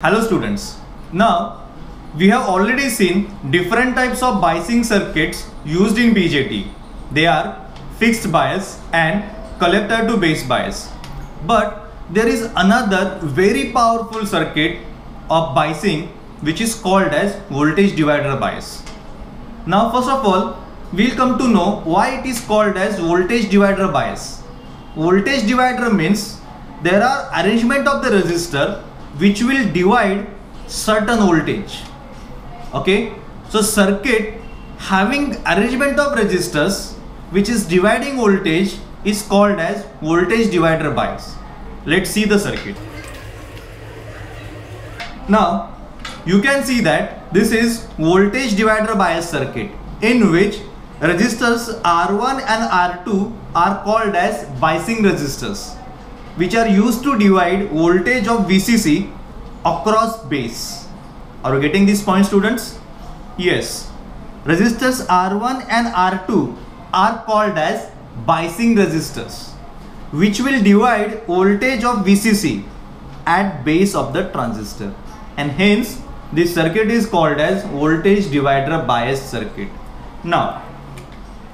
Hello students. Now we have already seen different types of biasing circuits used in BJT. They are fixed bias and collector to base bias. But there is another very powerful circuit of biasing which is called as voltage divider bias. Now first of all we'll come to know why it is called as voltage divider bias. Voltage divider means there are arrangement of the resistor which will divide certain voltage. Okay? So circuit having arrangement of resistors which is dividing voltage is called as voltage divider bias. Let's see the circuit. Now you can see that this is voltage divider bias circuit in which resistors R1 and R2 are called as biasing resistors which are used to divide voltage of VCC across base. Are you getting this point students? Yes. Resistors R1 and R2 are called as biasing resistors which will divide voltage of VCC at base of the transistor and hence this circuit is called as voltage divider bias circuit. Now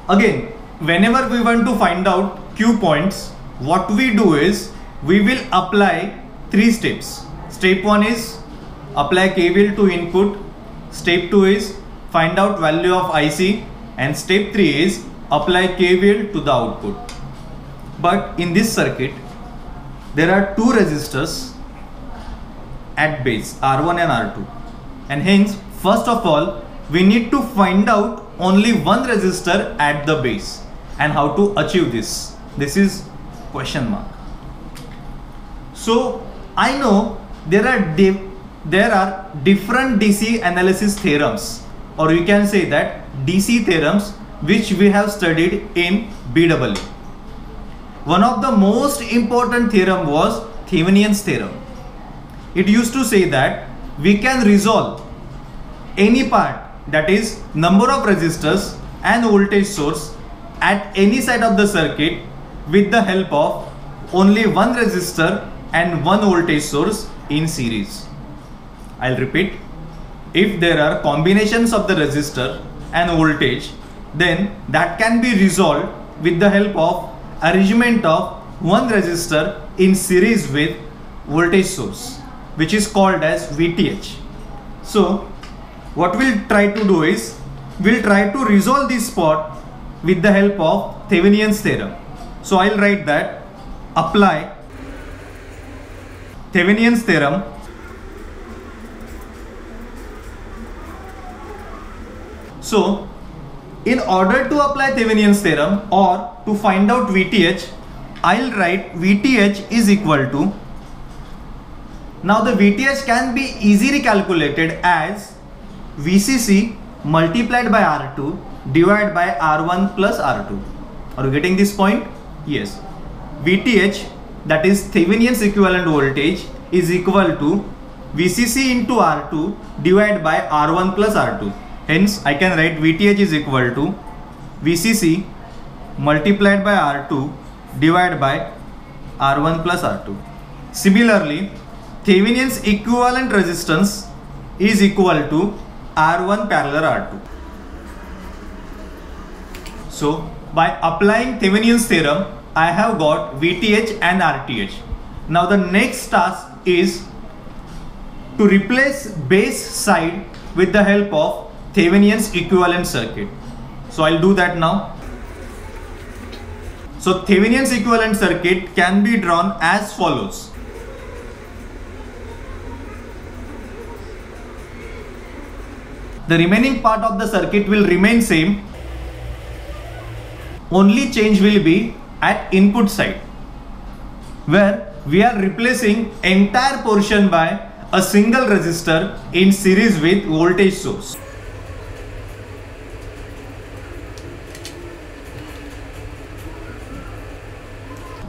again whenever we want to find out Q points what we do is we will apply three steps. Step 1 is apply KVL to input. Step 2 is find out value of IC and step 3 is apply KVL to the output. But in this circuit there are two resistors at base R1 and R2 and hence first of all we need to find out only one resistor at the base and how to achieve this. This is question mark. So I know there are there are different DC analysis theorems or you can say that DC theorems which we have studied in BEE. One of the most important theorem was Thevenin's theorem. It used to say that we can resolve any part that is number of resistors and voltage source at any side of the circuit with the help of only one resistor and one voltage source in series. I'll repeat. If there are combinations of the resistor and voltage, then that can be resolved with the help of arrangement of one resistor in series with voltage source, which is called as VTH. So, what we'll try to do is, we'll try to resolve this spot with the help of Thevenin's theorem. So, I'll write that apply Thevenin's theorem So in order to apply Thevenin's theorem or to find out VTH I'll write VTH is equal to now the VTH can be easily calculated as VCC multiplied by R2 divided by R1 plus R2 are you getting this point? Yes. VTH that is Thevenin's equivalent voltage is equal to VCC into R2 divided by R1 plus R2. Hence, I can write VTH is equal to VCC multiplied by R2 divided by R1 plus R2. Similarly, Thevenin's equivalent resistance is equal to R1 parallel R2. So, by applying Thevenin's theorem, I have got VTH and RTH. Now the next task is to replace base side with the help of Thevenin's equivalent circuit. So I'll do that now. So Thevenin's equivalent circuit can be drawn as follows. The remaining part of the circuit will remain same. Only change will be at input side where we are replacing entire portion by a single resistor in series with voltage source.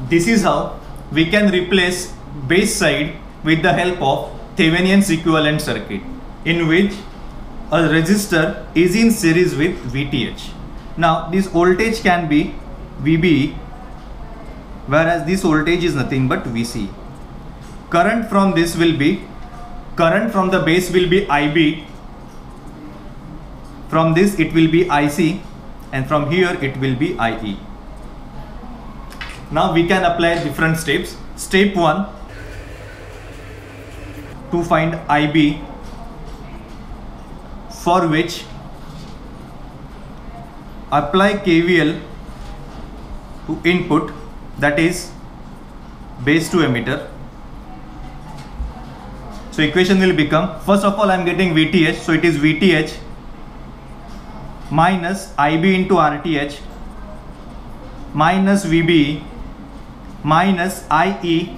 This is how we can replace base side with the help of Thevenin's equivalent circuit in which a resistor is in series with VTH. Now this voltage can be VB whereas this voltage is nothing but VC. Current from this will be current from the base will be IB from this it will be IC and from here it will be IE now we can apply different steps. Step 1 to find IB for which apply KVL to input that is base to emitter so equation will become first of all I am getting VTH so it is VTH minus IB into RTH minus VB minus IE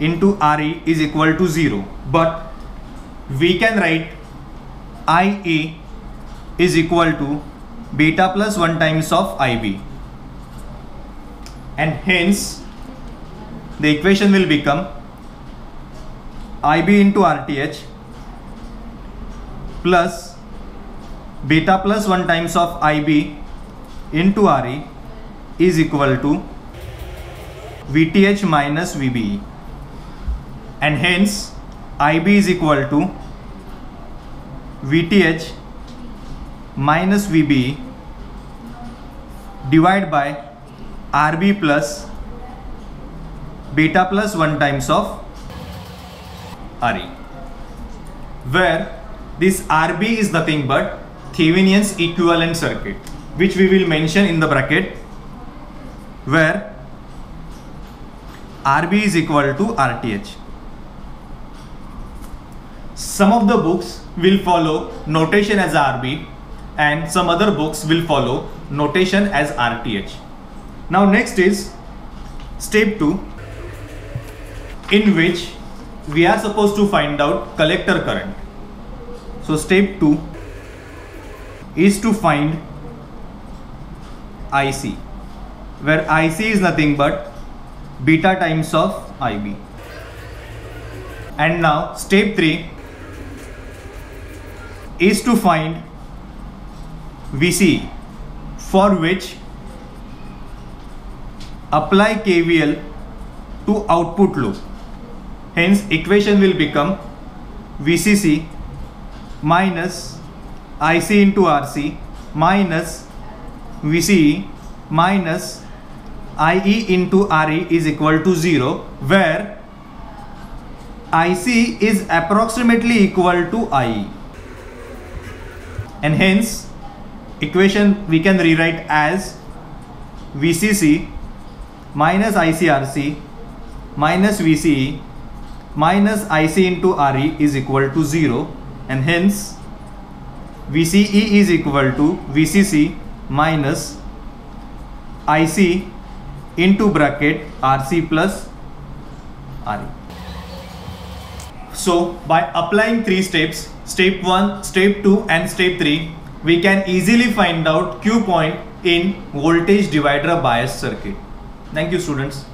into RE is equal to 0 but we can write IE is equal to beta plus 1 times of IB and hence the equation will become IB into RTH plus beta plus 1 times of IB into RE is equal to VTH minus VBE and hence IB is equal to VTH minus VBE divided by RB plus beta plus 1 times of RE where this RB is nothing but Thevenin's equivalent circuit which we will mention in the bracket where RB is equal to RTH. Some of the books will follow notation as RB and some other books will follow notation as RTH. Now next is step 2 in which we are supposed to find out collector current. So step 2 is to find IC where IC is nothing but beta times of IB. And now step 3 is to find VC for which apply KVL to output loop. Hence equation will become VCC minus IC into RC minus VCE minus IE into RE is equal to 0 where IC is approximately equal to IE and hence equation we can rewrite as VCC minus ICRC minus VCE minus IC into RE is equal to 0 and hence VCE is equal to VCC minus IC into bracket RC plus RE. So by applying three steps, step 1, step 2 and step 3, we can easily find out Q point in voltage divider bias circuit. Thank you students.